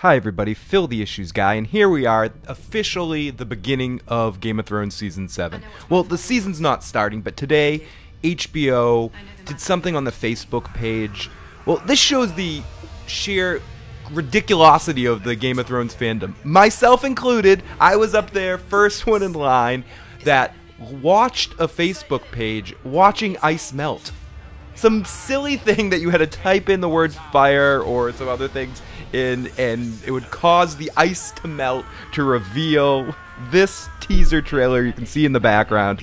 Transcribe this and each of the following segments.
Hi, everybody. Phil the Issues Guy, and here we are, officially the beginning of Game of Thrones Season 7. Well, the season's not starting, but today, HBO did something on the Facebook page. Well, this shows the sheer ridiculosity of the Game of Thrones fandom. Myself included, I was up there, first one in line, that watched a Facebook page watching ice melt. Some silly thing that you had to type in the word fire or some other things in, and it would cause the ice to melt to reveal this teaser trailer you can see in the background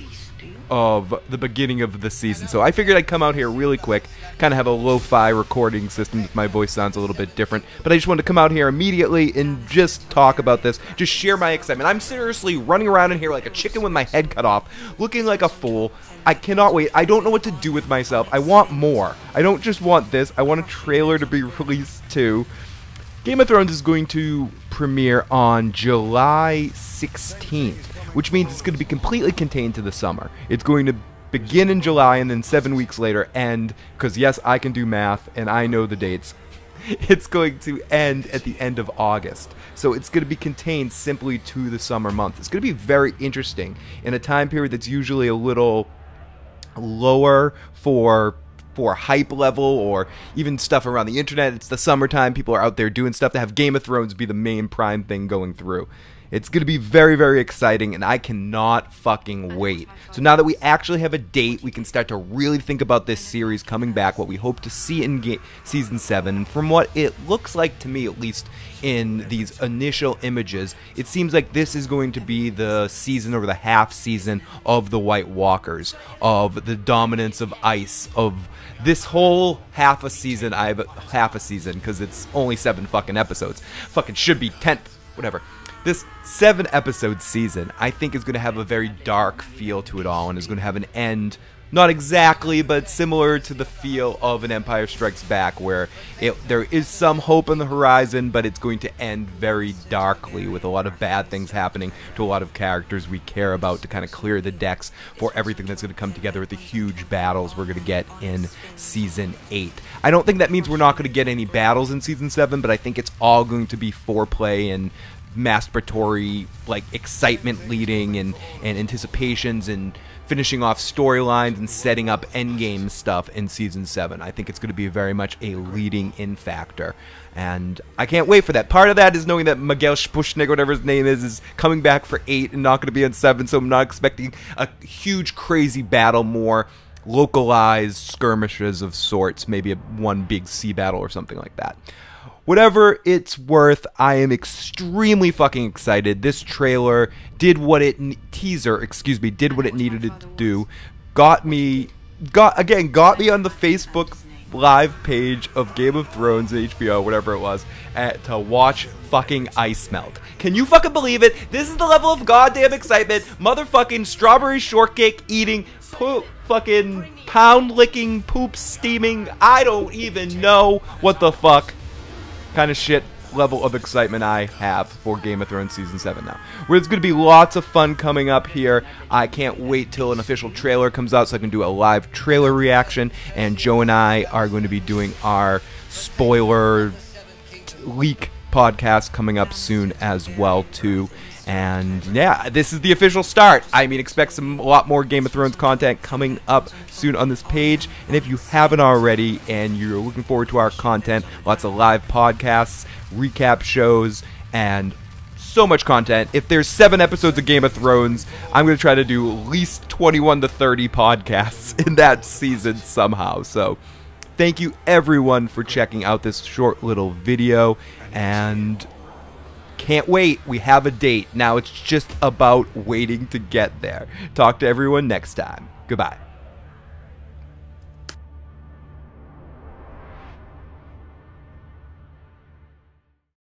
of the beginning of the season. So I figured I'd come out here really quick, kind of have a lo-fi recording system if my voice sounds a little bit different, but I just wanted to come out here immediately and just talk about this, just share my excitement. I'm seriously running around in here like a chicken with my head cut off, looking like a fool. I cannot wait. I don't know what to do with myself. I want more. I don't just want this. I want a trailer to be released too. Game of Thrones is going to premiere on July 16th, which means it's going to be completely contained to the summer. It's going to begin in July and then seven weeks later end, because yes, I can do math and I know the dates. It's going to end at the end of August. So it's going to be contained simply to the summer month. It's going to be very interesting in a time period that's usually a little lower for for hype level or even stuff around the internet. It's the summertime. People are out there doing stuff to have Game of Thrones be the main prime thing going through. It's going to be very, very exciting, and I cannot fucking wait. So now that we actually have a date, we can start to really think about this series coming back, what we hope to see in ga- season 7. And from what it looks like to me, at least in these initial images, it seems like this is going to be the season or the half season of the White Walkers, of the dominance of ice, of this whole half a season. I have half a season because it's only seven fucking episodes. Fucking should be ten, whatever this seven episode season, I think, is going to have a very dark feel to it all and is going to have an end. Not exactly, but similar to the feel of an Empire Strikes Back, where it, there is some hope on the horizon, but it's going to end very darkly with a lot of bad things happening to a lot of characters we care about to kind of clear the decks for everything that's going to come together with the huge battles we're going to get in season 8. I don't think that means we're not going to get any battles in season 7, but I think it's all going to be foreplay and masturbatory like excitement leading and and anticipations and finishing off storylines and setting up endgame stuff in season 7 i think it's going to be very much a leading in factor. And i can't wait for that. Part of that is knowing that miguel Sapochnik whatever his name is is coming back for 8 and not going to be in 7 so i'm not expecting a huge crazy battle more localized skirmishes of sorts maybe a one big sea battle or something like that whatever it's worth, I am extremely fucking excited. This trailer did what it teaser, excuse me, did what it needed to do. Got me got again, got me on the Facebook live page of Game of Thrones HBO, whatever it was, at, to watch fucking ice melt. Can you fucking believe it? This is the level of goddamn excitement. Motherfucking strawberry shortcake eating, poop, fucking pound licking, poop steaming. I don't even know what the fuck kind of shit level of excitement I have for Game of Thrones Season 7 now. Where there's going to be lots of fun coming up here. I can't wait till an official trailer comes out so I can do a live trailer reaction. And Joe and I are going to be doing our spoiler leak podcast coming up soon as well too. And yeah, this is the official start. I mean, expect some a lot more Game of Thrones content coming up soon on this page. And if you haven't already and you're looking forward to our content, lots of live podcasts, recap shows, and so much content. If there's seven episodes of Game of Thrones, I'm going to try to do at least 21 to 30 podcasts in that season somehow. So thank you everyone for checking out this short little video. And can't wait. We have a date. Now it's just about waiting to get there. Talk to everyone next time. Goodbye.